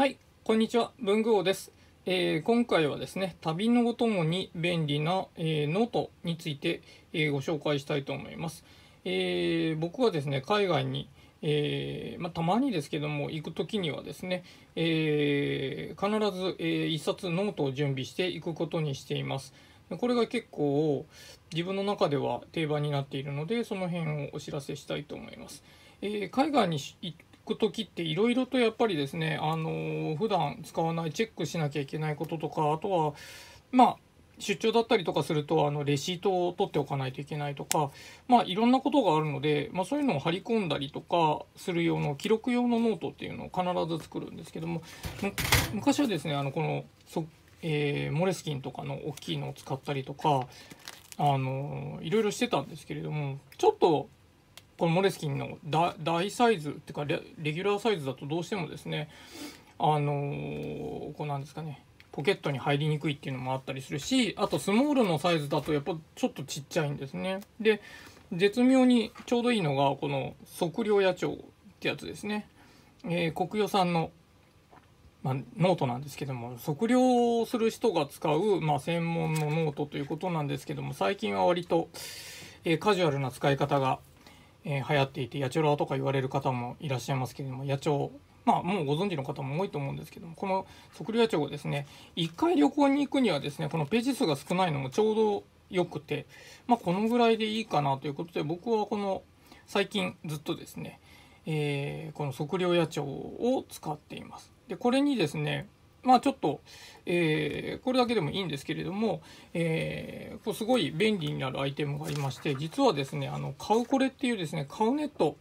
はい、こんにちは、文具王です、えー今回はですね、旅のお供に便利な、えーノートについて、えーご紹介したいと思います。え僕はですね、海外に、えまあ、たまにですけども行く時にはですね、え必ず、えー一冊ノートを準備していくことにしています。これが結構自分の中では定番になっているのでその辺をお知らせしたいと思います。え海外に行く時っていろいろとやっぱりですね、あの普段使わないチェックしなきゃいけないこととかあとはまあ出張だったりとかするとあのレシートを取っておかないといけないとかまあいろんなことがあるので、まあ、そういうのを貼り込んだりとかする用の記録用のノートっていうのを必ず作るんですけども昔はですねあのこのそ、えーモレスキンとかの大きいのを使ったりとかあのいろいろしてたんですけれどもちょっとこのモレスキンの大サイズっていうかレギュラーサイズだとどうしてもですねあのこうなんですかねポケットに入りにくいっていうのもあったりするしあとスモールのサイズだとやっぱちょっとちっちゃいんですね。で絶妙にちょうどいいのがこの測量野帳ってやつですね、えーコクヨさんのまあ、ノートなんですけども測量する人が使う、まあ、専門のノートということなんですけども最近は割と、えーカジュアルな使い方が、えー流行っていて野鳥ラーとか言われる方もいらっしゃいますけれども野鳥まあもうご存知の方も多いと思うんですけどもこの測量野鳥をですね1回旅行に行くにはですねこのページ数が少ないのもちょうどよくてまあこのぐらいでいいかなということで僕はこの最近ずっとですねえーこの測量野鳥を使っています。でこれにですねまあちょっと、えーこれだけでもいいんですけれども、えーこうすごい便利になるアイテムがありまして実はですねあのカウコレっていうですねカウネット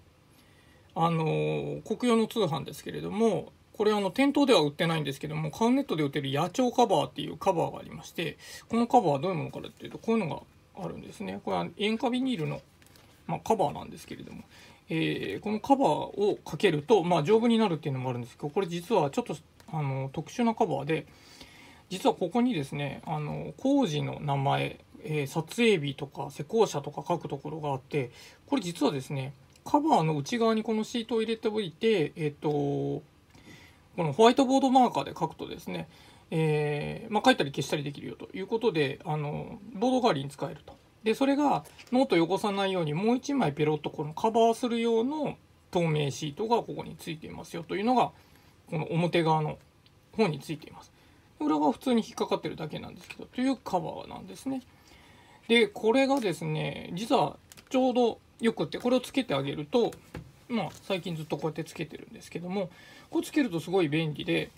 あのー国用の通販ですけれどもこれあの店頭では売ってないんですけどもカウネットで売ってる野鳥カバーっていうカバーがありましてこのカバーはどういうものかっていうとこういうのがあるんですね。これは塩化ビニールの、まあ、カバーなんですけれどもえーこのカバーをかけると、まあ、丈夫になるっていうのもあるんですけどこれ実はちょっとあの特殊なカバーで実はここにですねあの工事の名前、えー撮影日とか施工者とか書くところがあってこれ実はですねカバーの内側にこのシートを入れておいてえっ、とこのホワイトボードマーカーで書くとですね、えーまあ、書いたり消したりできるよということであのボード代わりに使えると。でそれがノート汚さないようにもう一枚ペロッとこのカバーする用の透明シートがここについていますよというのがこの表側の方についています。裏側普通に引っかかってるだけなんですけどというカバーなんですね。でこれがですね実はちょうどよくってこれをつけてあげるとまあ最近ずっとこうやってつけてるんですけどもこれつけるとすごい便利で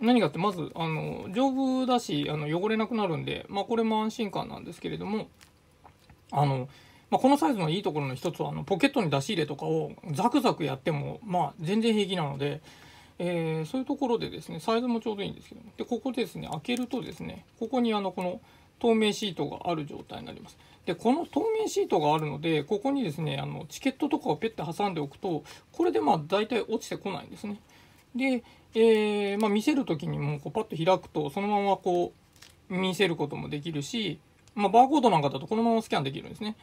何かってまずあの丈夫だしあの汚れなくなるんでまあこれも安心感なんですけれどもあの、まあ、このサイズのいいところの一つはあのポケットに出し入れとかをザクザクやってもまあ全然平気なので、えーそういうところでですねサイズもちょうどいいんですけどもでここでですね開けるとですねここにあのこの透明シートがある状態になります。でこの透明シートがあるのでここにですねあのチケットとかをペッて挟んでおくとこれでまあ大体落ちてこないんですね。で、えーまあ、見せる時にもこうパッと開くとそのままこう見せることもできるし、まあ、バーコードなんかだとこのままスキャンできるんですね。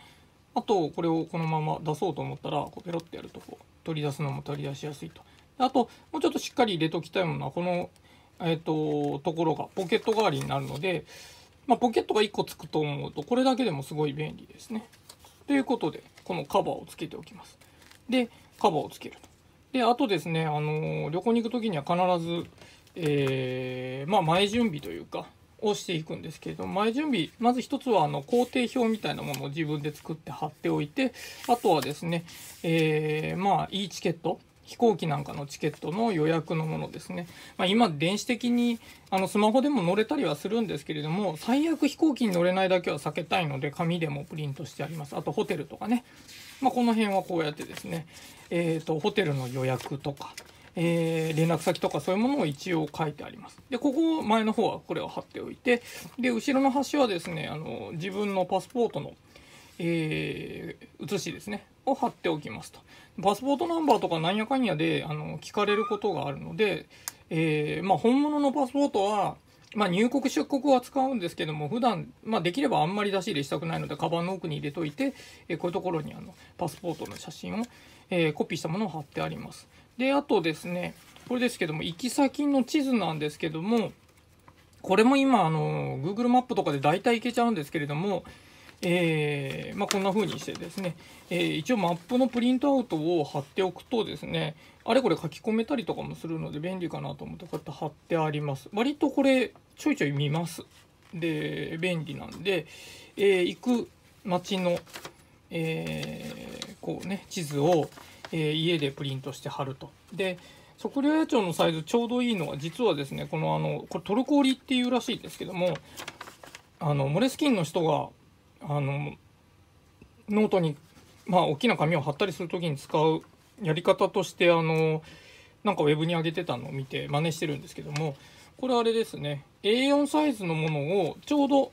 あとこれをこのまま出そうと思ったらこうペロッてやるとこう取り出すのも取り出しやすいと。あともうちょっとしっかり入れときたいものはこの、えっとところがポケット代わりになるので、まあ、ポケットが1個つくと思うとこれだけでもすごい便利ですね。ということでこのカバーをつけておきます。でカバーをつけると。であとですね、あの旅行に行く時には必ず、えーまあ、前準備というかをしていくんですけれども前準備まず一つはあの工程表みたいなものを自分で作って貼っておいてあとはですね、えーまあいいチケット飛行機なんかのチケットの予約のものですね、まあ、今電子的にあのスマホでも乗れたりはするんですけれども最悪飛行機に乗れないだけは避けたいので紙でもプリントしてあります。あとホテルとかね、まあ、この辺はこうやってですね、えー、とホテルの予約とかえー連絡先とかそういうものを一応書いてあります。で、ここ前の方はこれを貼っておいて、で、後ろの端はですね、あの、自分のパスポートの、えー写しですね、を貼っておきますと。パスポートナンバーとかなんやかんやで、あの、聞かれることがあるので、えーまあ、本物のパスポートは、まあ、入国出国は使うんですけども普段、まあ、できればあんまり出し入れしたくないのでカバンの奥に入れといて、えーこういうところにあのパスポートの写真を、えーコピーしたものを貼ってあります。であとですねこれですけども行き先の地図なんですけどもこれも今あの Google マップとかで大体行けちゃうんですけれどもえー、まあ、こんな風にしてですね、えー、一応マップのプリントアウトを貼っておくとですねあれこれ書き込めたりとかもするので便利かなと思ってこうやって貼ってあります。割とこれちょいちょい見ます。で便利なんで、えー、行く街の、えこうね地図を、え家でプリントして貼ると。で測量野帳のサイズちょうどいいのは実はですねこのあのこれトルコ折りっていうらしいですけどもあのモレスキンの人があのノートにまあ大きな紙を貼ったりする時に使うやり方としてあのなんかウェブに上げてたのを見て真似してるんですけどもこれあれですね。A4 サイズのものをちょうど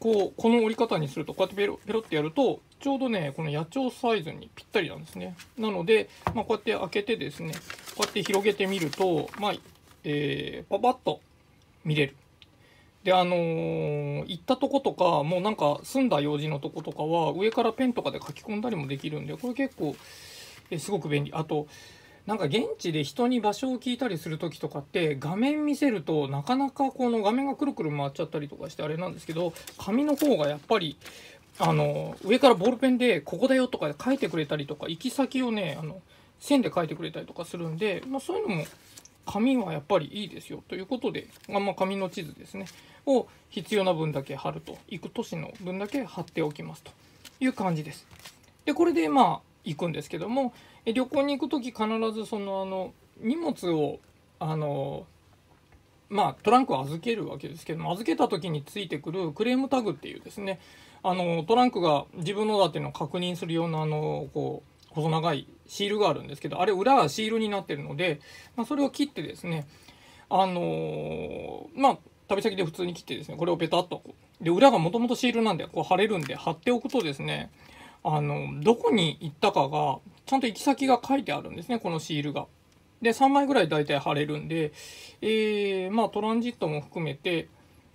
こうこの折り方にするとこうやってペロペロってやるとちょうどねこの野鳥サイズにぴったりなんですね。なので、まあ、こうやって開けてですねこうやって広げてみるとまあえー、パパッと見れる。であのー、行ったとことかもうなんか住んだ用事のとことかは上からペンとかで書き込んだりもできるんでこれ結構えすごく便利。あとなんか現地で人に場所を聞いたりする時とかって画面見せるとなかなかこの画面がくるくる回っちゃったりとかしてあれなんですけど紙の方がやっぱりあの上からボールペンでここだよとかで書いてくれたりとか行き先をねあの線で書いてくれたりとかするんで、まあ、そういうのも紙はやっぱりいいですよということで、まあ、紙の地図ですねを必要な分だけ貼ると行く都市の分だけ貼っておきますという感じです。でこれでまあ行くんですけども旅行に行く時必ずそのあの荷物をあのまあトランクを預けるわけですけども預けた時についてくるクレームタグっていうですねあのトランクが自分のだっていうのを確認するようなあのこう細長いシールがあるんですけどあれ裏はシールになってるので、まあ、それを切ってですねあのー、まあ旅先で普通に切ってですねこれをペタッとで裏がもともとシールなんでこう貼れるんで貼っておくとですねあのどこに行ったかがちゃんと行き先が書いてあるんですねこのシールが。で3枚ぐらい大体貼れるんで、えー、まあトランジットも含めて、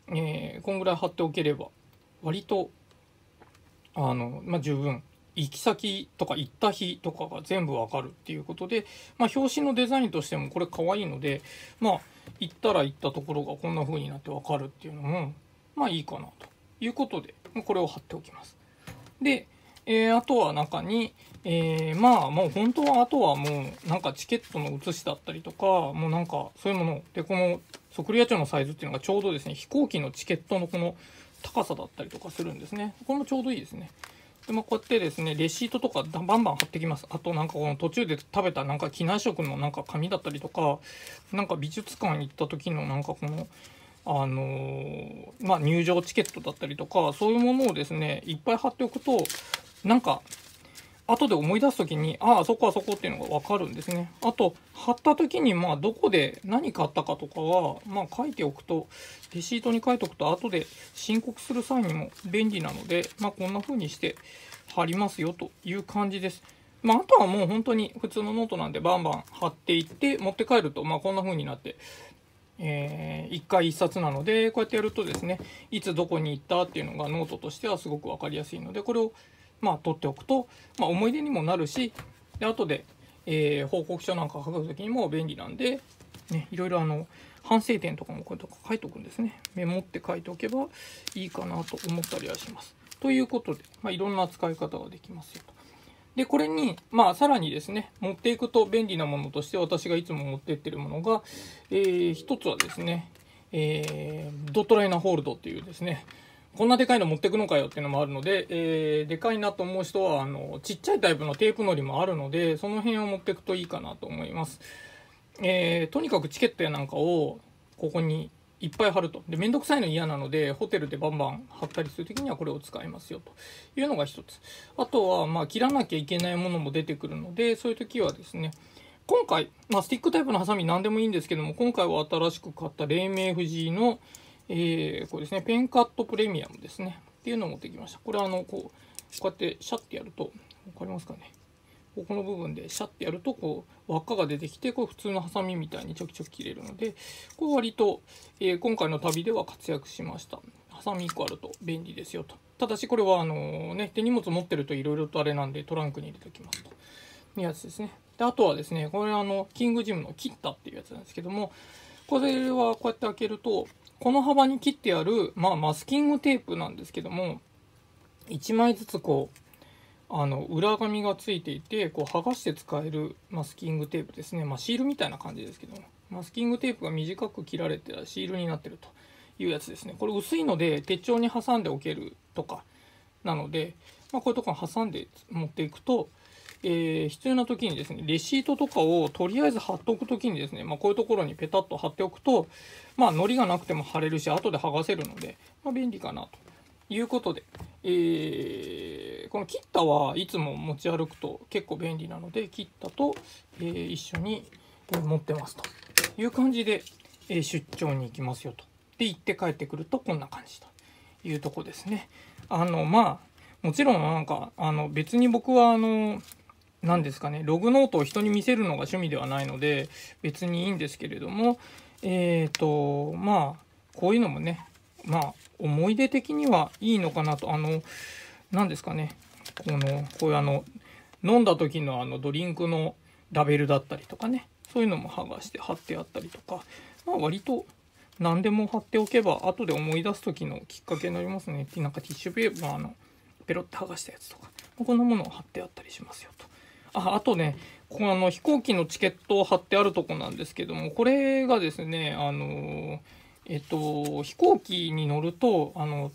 えー、こんぐらい貼っておければ割とあの、まあ、十分行き先とか行った日とかが全部わかるっていうことで、まあ、表紙のデザインとしてもこれ可愛いので、まあ、行ったら行ったところがこんな風になってわかるっていうのも、まあいいかなということで、これを貼っておきます。で、えー、あとは中に、えー、まあもう本当はあとはもうなんかチケットの写しだったりとか、もうなんかそういうもので、この測量庁のサイズっていうのがちょうどですね、飛行機のチケットのこの高さだったりとかするんですね。これもちょうどいいですね。でもこうやってですね、レシートとかバンバン貼ってきます。あとなんかこの途中で食べたなんか機内食のなんか紙だったりとか、なんか美術館行った時のなんかこの、あのー、まあ、入場チケットだったりとか、そういうものをですね、いっぱい貼っておくと、なんか後で思い出す時にああそこあそこっていうのが分かるんですね。あと貼った時にまあどこで何買ったかとかはまあ書いておくとレシートに書いておくと後で申告する際にも便利なのでまあこんな風にして貼りますよという感じです。まあ、あとはもう本当に普通のノートなんでバンバン貼っていって持って帰るとまあこんな風になってえー、1回1冊なのでこうやってやるとですねいつどこに行ったっていうのがノートとしてはすごく分かりやすいのでこれをまあ、取っておくと、まあ、思い出にもなるしで後で、えー、報告書なんか書く時にも便利なんで、ね、いろいろあの反省点とかもこういうとこ書いておくんですねメモって書いておけばいいかなと思ったりはします。ということで、まあ、いろんな使い方ができますよと。で、これに、まあ、さらにですね、持っていくと便利なものとして私がいつも持ってってるものが、えー、一つはですね、えー、ドットライナーホールドっていうですね、こんなでかいの持ってくのかよっていうのもあるので、えー、でかいなと思う人は、あの、ちっちゃいタイプのテープのりもあるので、その辺を持ってくといいかなと思います。えー、とにかくチケットやなんかを、ここにいっぱい貼ると。で、めんどくさいの嫌なので、ホテルでバンバン貼ったりするときにはこれを使いますよというのが一つ。あとは、まあ、切らなきゃいけないものも出てくるので、そういう時はですね、今回、まあ、スティックタイプのハサミ何でもいいんですけども、今回は新しく買った黎明富士の、えー、これですね、ペンカットプレミアムですね。っていうのを持ってきました。これあの、こう、こうやってシャッてやると、わかりますかね。ここの部分でシャッてやると、こう、輪っかが出てきて、これ普通のハサミみたいにちょきちょき切れるので、これ割と、えー、今回の旅では活躍しました。ハサミ1個あると便利ですよと。ただしこれはあのね、手荷物持ってると色々とあれなんでトランクに入れておきますと。いうやつですね。であとはですねこれあのキングジムの切ったっていうやつなんですけどもこれはこうやって開けるとこの幅に切ってある、まあ、マスキングテープなんですけども1枚ずつこうあの裏紙がついていてこう剥がして使えるマスキングテープですね、まあ、シールみたいな感じですけどもマスキングテープが短く切られてシールになってるというやつですね。これ薄いので手帳に挟んでおけるとかなので、まあ、こういうところ挟んで持っていくと、えー、必要な時にですねレシートとかをとりあえず貼っておく時にですね、まあ、こういうところにペタッと貼っておくとまあ糊がなくても貼れるし後で剥がせるので、まあ、便利かなということで、えー、このキッタはいつも持ち歩くと結構便利なのでキッタと、えー、一緒に持ってますという感じで、え出張に行きますよと。で行って帰ってくるとこんな感じというとこですね。あのまあもちろんなんかあの別に僕はあの何ですかねログノートを人に見せるのが趣味ではないので別にいいんですけれどもえっ、ー、とまあこういうのもねまあ思い出的にはいいのかなとあの何ですかねこのこういうあの飲んだ時のあのドリンクのラベルだったりとかねそういうのも剥がして貼ってあったりとか、まあ、割と何でも貼っておけば後で思い出す時のきっかけになりますねなんかティッシュペーパーのペロッて剥がしたやつとかこんなものを貼ってあったりしますよと。ああとねここあの飛行機のチケットを貼ってあるとこなんですけどもこれがですねあのえっと飛行機に乗るとあの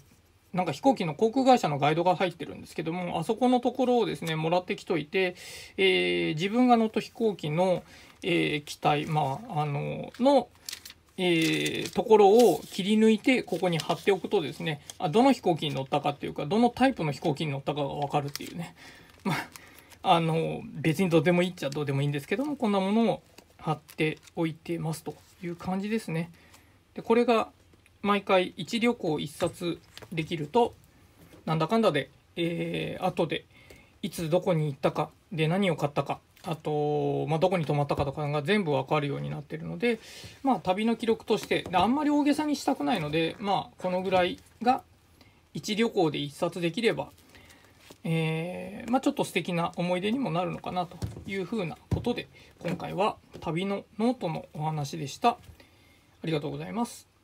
なんか飛行機の航空会社のガイドが入ってるんですけどもあそこのところをですねもらってきといて、えー、自分が乗った飛行機の、えー、機体まああののえー、ところを切り抜いてここに貼っておくとですねあどの飛行機に乗ったかっていうかどのタイプの飛行機に乗ったかが分かるっていうね。まああの別にどうでもいいっちゃどうでもいいんですけどもこんなものを貼っておいてますという感じですね。でこれが毎回1旅行1冊できるとなんだかんだで、えー、後でいつどこに行ったかで何を買ったかあと、まあ、どこに泊まったかとかが全部わかるようになってるので、まあ、旅の記録としてであんまり大げさにしたくないので、まあ、このぐらいが1旅行で1冊できれば、えー、まあ、ちょっと素敵な思い出にもなるのかなというふうなことで今回は旅のノートのお話でした。ありがとうございます。